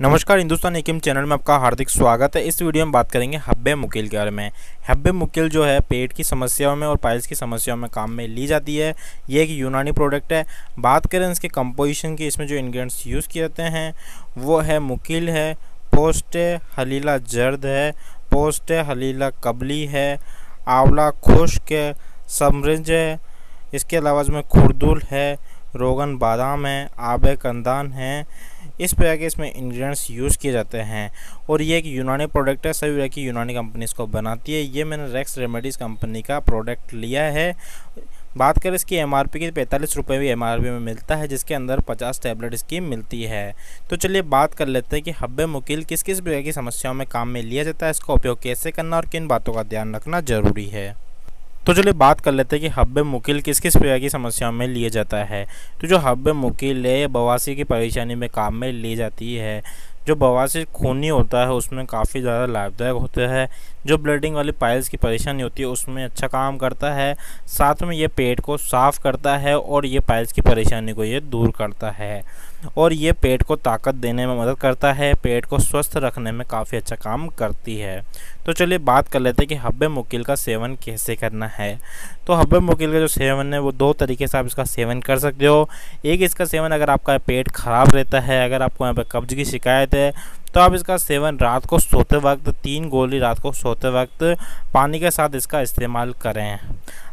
नमस्कार, हिंदुस्तान एकिम चैनल में आपका हार्दिक स्वागत है। इस वीडियो में बात करेंगे हब्बे मुकिल के बारे में। हब्बे मुकिल जो है, पेट की समस्याओं में और पाइल्स की समस्याओं में काम में ली जाती है। ये एक यूनानी प्रोडक्ट है। बात करें इसके कंपोजिशन की, इसमें जो इंग्रेडिएंट्स यूज़ किए जाते हैं, वो है मुकिल है, पोस्ट हलीला जर्द है, पोस्ट हलीला कबली है, आंवला खुश्क है समृज है, इसके अलावा इसमें खुरदुल है रोगन बादाम है, आब कंदान है, इस प्रकार के इसमें इंग्रेडिएंट्स यूज़ किए जाते हैं। और ये एक यूनानी प्रोडक्ट है, सभी तरह की यूनानी कंपनी इसको बनाती है। ये मैंने रेक्स रेमेडीज़ कंपनी का प्रोडक्ट लिया है। बात करें इसकी एम आर पी की पैंतालीस रुपये भी एम आर पी में मिलता है, जिसके अंदर पचास टैबलेट इसकी मिलती है। तो चलिए बात कर लेते हैं कि हब्बे मुकिल किस किस प्रकार की समस्याओं में काम में लिया जाता है, इसका उपयोग कैसे करना और किन बातों का ध्यान रखना ज़रूरी है। तो चलिए बात कर लेते हैं कि हब्बे मुकिल किस किस प्रकार की समस्याओं में लिए जाता है। तो जो हब्बे मुकिल है बवासी की परेशानी में काम में ली जाती है। जो बवासीर खूनी होता है, उसमें काफ़ी ज़्यादा लाभदायक होता है। जो ब्लडिंग वाली पाइल्स की परेशानी होती है, उसमें अच्छा काम करता है, साथ में ये पेट को साफ़ करता है और ये पाइल्स की परेशानी को ये दूर करता है। और ये पेट को ताकत देने में मदद करता है, पेट को स्वस्थ रखने में काफ़ी अच्छा काम करती है। तो चलिए बात कर लेते हैं कि हब्बे मुकिल का सेवन कैसे करना है। तो हब्बे मुकिल का जो सेवन है, वो दो तरीके से आप इसका सेवन कर सकते हो। एक, इसका सेवन अगर आपका पेट ख़राब रहता है, अगर आपको यहाँ पर कब्ज की शिकायत है। तो आप इसका सेवन रात को सोते वक्त, तीन गोली रात को सोते वक्त पानी के साथ इसका इस्तेमाल करें।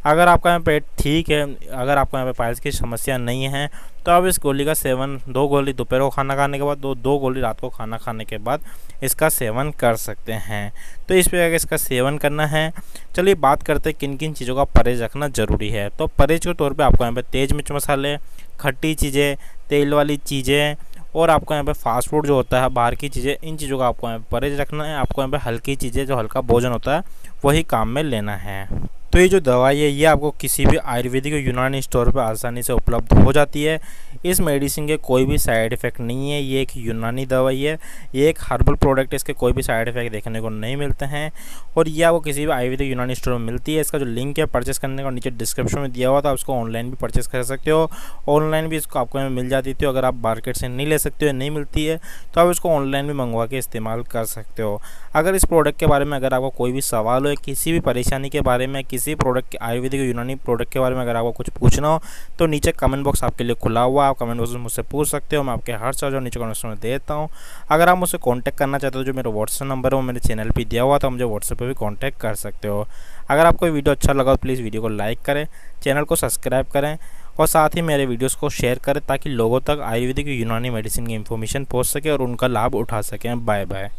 अगर आपका यहाँ पेट ठीक है, अगर आपको यहाँ पे पाइल्स की समस्या नहीं है तो आप इस गोली का सेवन, दो गोली दोपहर को खाना खाने के बाद, दो दो गोली रात को खाना खाने के बाद इसका सेवन कर सकते हैं। तो इस प्रकार इसका सेवन करना है। चलिए बात करते किन किन चीज़ों का परहेज रखना ज़रूरी है। तो परहेज के तौर पर आपको यहाँ पर तेज़ मिर्च मसाले, खट्टी चीज़ें, तेल वाली चीज़ें और आपको यहाँ पे फास्ट फ़ूड जो होता है, बाहर की चीज़ें, इन चीज़ों का आपको यहाँ पर परहेज रखना है, आपको यहाँ पे हल्की चीज़ें, जो हल्का भोजन होता है, वही काम में लेना है। तो ये जो दवाई है, ये आपको किसी भी आयुर्वेदिक यूनानी स्टोर पर आसानी से उपलब्ध हो जाती है। इस मेडिसिन के कोई भी साइड इफ़ेक्ट नहीं है। ये एक यूनानी दवाई है। ये एक हर्बल प्रोडक्ट है। इसके कोई भी साइड इफ़ेक्ट देखने को नहीं मिलते हैं। और ये आपको किसी भी आयुर्वेदिक यूनानी स्टोर में मिलती है। इसका जो लिंक है, परचेस करने का नीचे डिस्क्रिप्शन में दिया हुआ था, उसको ऑनलाइन भी परचेस कर सकते हो। ऑनलाइन भी इसको आपको मिल जाती थी। अगर आप मार्केट से नहीं ले सकते हो, नहीं मिलती है तो आप इसको ऑनलाइन भी मंगवा के इस्तेमाल कर सकते हो। अगर इस प्रोडक्ट के बारे में अगर आपको कोई भी सवाल हो किसी भी परेशानी के बारे में किसी प्रोडक्ट के, आयुर्वेदिक यूनानी प्रोडक्ट के बारे में अगर आपको कुछ पूछना हो तो नीचे कमेंट बॉक्स आपके लिए खुला हुआ आप कमेंट बॉक्स में मुझसे पूछ सकते हो, मैं आपके हर चार्ज और नीचे कमेंट में देता हूँ। अगर आप मुझसे कॉन्टैक्ट करना चाहते हो, जो मेरा व्हाट्सअप नंबर है, वो मेरे चैनल पर दिया हुआ तो मुझे व्हाट्सएप पर भी कॉन्टैक्ट कर सकते हो। अगर आपको वीडियो अच्छा लगा तो प्लीज़ वीडियो को लाइक करें चैनल को सब्सक्राइब करें, और साथ ही मेरे वीडियोस को शेयर करें, ताकि लोगों तक आयुर्वेदिक यूनानी मेडिसिन की इन्फॉर्मेशन पहुँच सके और उनका लाभ उठा सकें। Bye bye